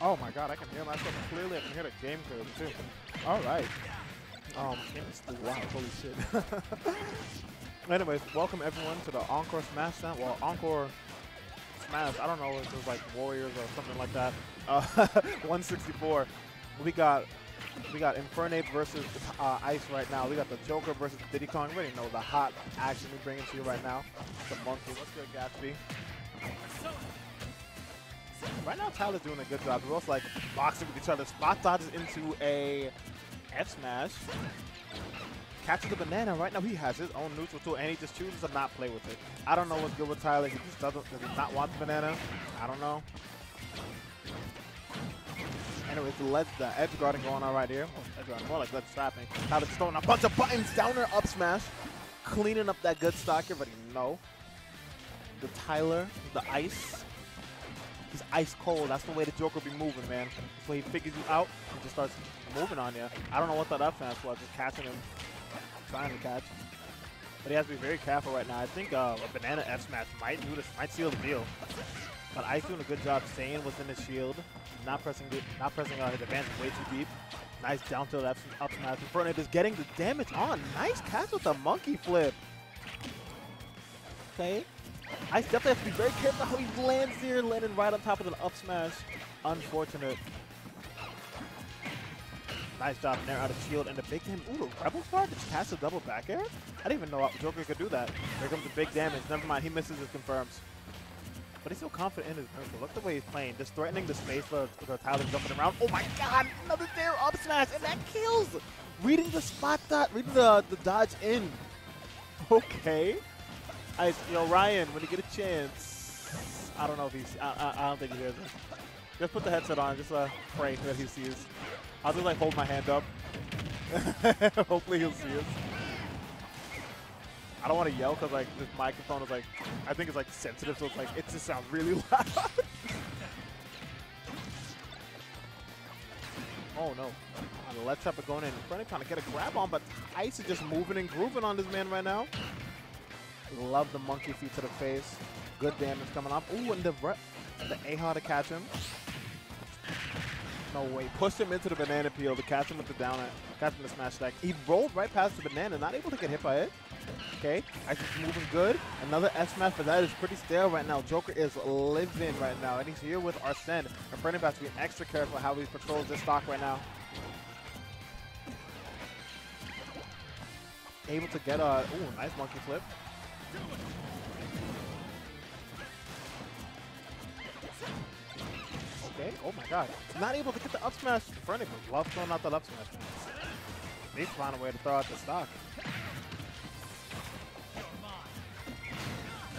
Oh my god, I can hear myself clearly. I can hear the game clearly too. All right. Um, wow, holy shit. Anyways, welcome everyone to the Encore Smash Sound. Well, Encore Smash, I don't know if it was like Warriors or something like that. Uh, 164. We got we got Infernape versus uh, Ice right now. We got the Joker versus Diddy Kong. You already know the hot action we're bringing to you right now. The monkey. What's good, Gatsby? Right now, Tyler's doing a good job. We're both like boxing with each other. Spot dodges into a F smash. Catches the banana. Right now, he has his own neutral tool, and he just chooses to not play with it. I don't know what's good with Tyler. He just doesn't does not want the banana. I don't know. Anyways, the edge guarding going on right here. Oh, edge guarding, more like ledge trapping. Tyler just throwing a bunch of buttons, downer, up smash. Cleaning up that good stock here, but no. The Tyler, the ice. He's ice cold. That's the way the Joker be moving, man. Way he figures you out and just starts moving on you. I don't know what that up smash was, just catching him, trying to catch. But he has to be very careful right now. I think uh, a banana F smash might do this, might seal the deal. But Ice doing a good job staying within the shield, not pressing not pressing uh, his advantage way too deep. Nice down tilt up, up smash. Infernape is getting the damage on. Nice catch with the monkey flip. Okay. Ice definitely have to be very careful how he lands here, landing right on top of the up smash. Unfortunate. Nice job there out of shield and the big damage. Ooh, the Rebel Star just cast a double back air? I didn't even know Joker could do that. Here comes the big damage. Never mind, he misses his confirms. But he's so confident in his neutral. Look the way he's playing. Just threatening the space for, for Tyler jumping around. Oh my god! Another dare up smash! And that kills! Reading the spot dot, reading the, the dodge in. Okay. I, Ryan, when you get a chance, I don't know if he's, I, I, I don't think he hears it. Just put the headset on, just uh, pray that he sees. I'll just like hold my hand up. Hopefully he'll see us. I don't want to yell because like this microphone is like, I think it's like sensitive, so it's like, it just sounds really loud. oh no. Let's have it going in front of trying to get a grab on, but Ice is just moving and grooving on this man right now. Love the monkey feet to the face. Good damage coming off. Ooh, and the, the Eiha to catch him. No way. Pushed him into the banana peel to catch him with the down at, catch him the smash stack. He rolled right past the banana, not able to get hit by it. Okay, Ice is moving good. Another S smash, but that is pretty stale right now. Joker is living right now, and he's here with Arsene. Brennan has to be extra careful how he controls this stock right now. Able to get a, ooh, nice monkey flip. Okay, oh my god. Not able to get the up smash in front of him. Love throwing out the up smash. He's find a way to throw out the stock.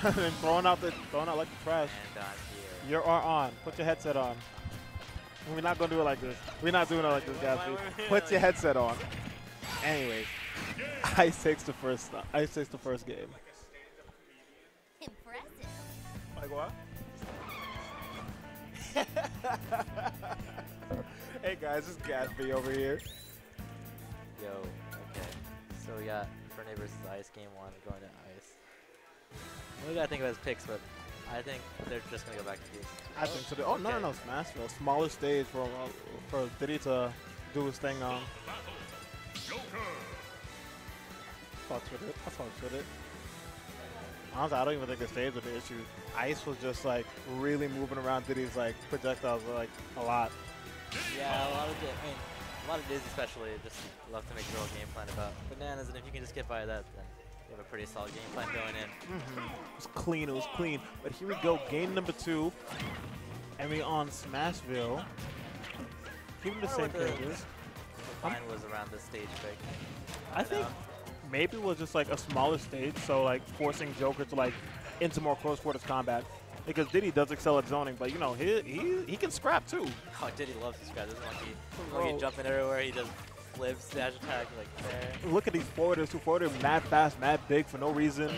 and throwing out the throwing out like the trash. You're on. Put your headset on. We're not gonna do it like this. We're not doing it like this, guys. Put your headset on. Anyways, Ice takes the first. Ice takes the first game. Impressive. Like what? hey guys, it's Gatsby over here. Yo, okay. So we got Fernet versus Ice game one going to Ice. We gotta think about his picks, but I think they're just gonna go back to these. I think so. Oh no, no, no, Smashville, smaller stage for uh, for Diddy to do his thing on. Fucks with it. I fucks with it. Honestly, I don't even think the stage was the issue. Ice was just like really moving around Diddy's like projectiles like a lot. Yeah, a lot of it. I mean, a lot of Diz especially just love to make their own game plan about bananas, and if you can just get by that, then you have a pretty solid game plan going in. Mm -hmm. It was clean. It was clean. But here we go, game number two, and we on Smashville. Keeping the same characters. Mine was around this stage pick. I, I think know. Maybe it was just like a smaller stage, so like forcing Joker to like into more close quarters combat. Because Diddy does excel at zoning, but you know he he he can scrap too. Oh, Diddy loves to scrap. This monkey, monkey jumping everywhere. He does flips, dash attack, like there. Look at these forwarders who forwarded mad fast, mad big for no reason.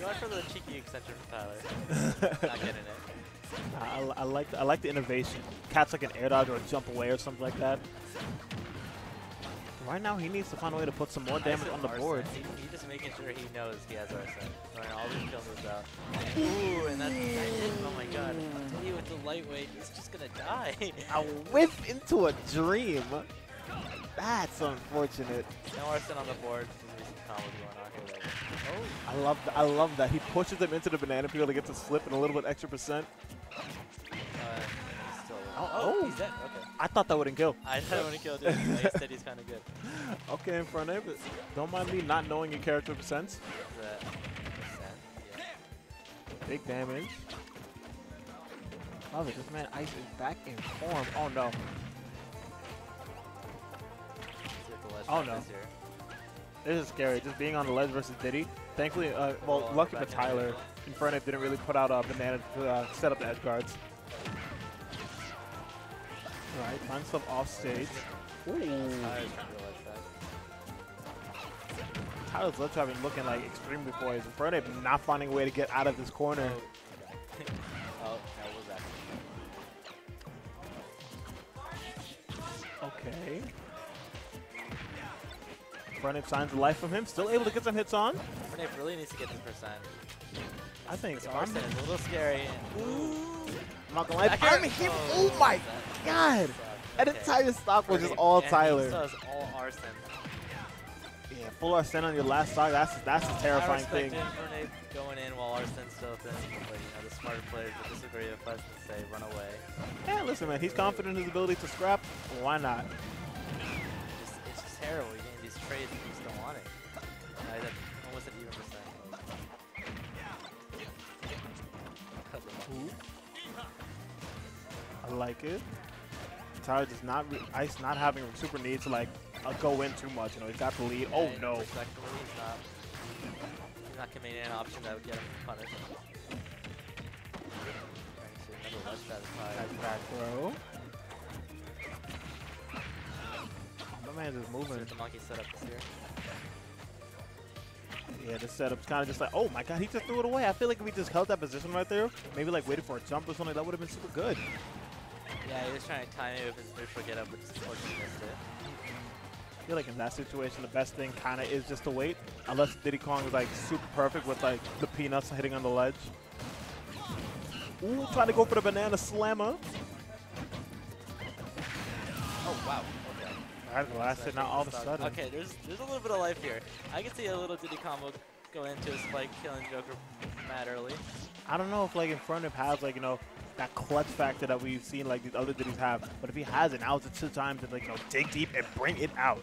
Go for the cheeky extension from Tyler. Not getting it. I, I, like the, I like the innovation. Catch like an air dodge or a jump away or something like that. Right now he needs to find a way to put some more damage on the board. He, he just making sure he knows he has Arsene. Throwing all these kill moves out. Ooh, and that's that. Oh my god. Diddy with the lightweight He's just gonna die. A whiff into a dream. That's unfortunate. no Arsene on the board. There's some combos going on here. Like, oh, I love th- I love that. He pushes them into the banana peel to get to slip and a little bit extra percent. Oh, oh, oh. he's dead. Okay. I thought that wouldn't kill. I thought I would have killed him. He said he's kind of good. Okay, in front of it. Don't mind me not knowing your character percents. Yeah. Big damage. Love it. This man Ice is back in form. Oh no. Let's see what the ledge Oh, no. This is scary. Just being on the ledge versus Diddy. Thankfully, uh, well, Oh, lucky for Tyler. Infernape didn't really put out a banana to uh, set up the edge guards. Alright, find stuff off stage. Ooh. Tyler's trying to do a ledge trap. Tyler's ledge trap been looking like extremely poised. Infernape not finding a way to get out of this corner. Oh, okay. oh, that was that. Okay. Infernape signs of life from him. Still able to get some hits on. Renee really needs to get this percent. I think I'm, is a little scary. I'm not gonna lie. I'm air. him. Oh, Oh my that god. And Okay. entire stock was just all and Tyler. all Arsene. Yeah, full Arsene on your last stock. That's that's a terrifying I thing. going in while Arsene's still thin. But, you know, the smarter players would disagree with us and say, run away. Yeah, listen, man. He's confident in his ability to scrap. Why not? It's just, it's just terrible. You're getting these trades and you just don't want it. I had almost an even percent. Cut. I like it. Tyler does not re- Ice not having super need to like uh, go in too much. You know, he's got the lead. Oh And no. Respectfully, he's not. He's not committing an option that would get him punished. Trying to see another ledge trap is high. Nice back throw. My man is moving. what the monkey setup is here. Yeah, this setup's kind of just like, oh my god, he just threw it away. I feel like if he just held that position right there, maybe like waited for a jump or something, that would have been super good. Yeah, he was trying to time it with his neutral get up, but just unfortunately missed it. I feel like in that situation, the best thing kind of is just to wait, unless Diddy Kong is like super perfect with like the peanuts hitting on the ledge. Ooh, trying to go for the banana slammer. Oh wow. Okay. That lasted now all of a sudden. Okay, there's there's a little bit of life here. I can see a little Diddy combo go into a spike, killing Joker mad early. I don't know if like Infernape has like you know that clutch factor that we've seen like these other dudes have, but if he has it, now the two times to like you know dig deep and bring it out.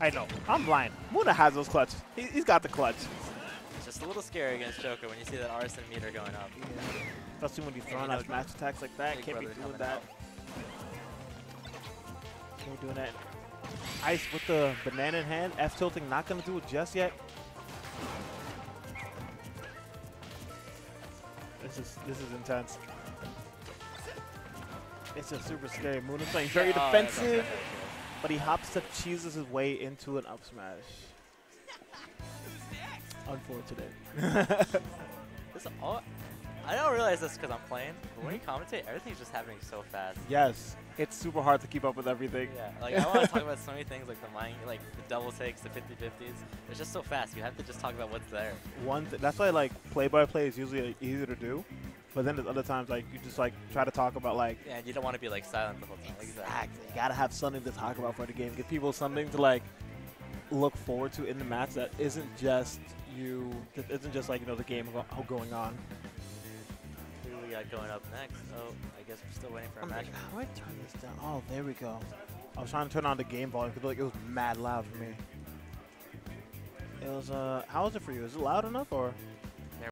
I know, I'm lying. Muna has those clutch. He, he's got the clutch. It's just a little scary against Joker when you see that Arsene meter going up. Especially when he's throwing out smash attacks like that. Big Can't be doing that. out. Can't be doing that. Ice with the banana in hand. F tilting not gonna do it just yet. This is this is intense. It's just super scary. Moon is playing very Oh, defensive, but he hops to cheeses his way into an up smash. Unfortunate. This all, I don't realize this because I'm playing, but when you commentate, everything's just happening so fast. yes, it's super hard to keep up with everything. Yeah, like I want to talk about so many things, like the mind, like the double takes, the 50-50s. It's just so fast. You have to just talk about what's there. one th- that's why like play by play is usually uh, easier to do but then there's other times like you just like try to talk about like Yeah, and you don't want to be like silent the whole time. Like, exactly you gotta have something to talk about for the game give people something to like look forward to in the match that isn't just you that isn't just like you know the game go- going on Who do we got going up next? Oh, I guess we're still waiting for a I'm match. like, how do I turn this down oh there we go I was trying to turn on the game volume because like it was mad loud for me it was uh how was it for you is it loud enough or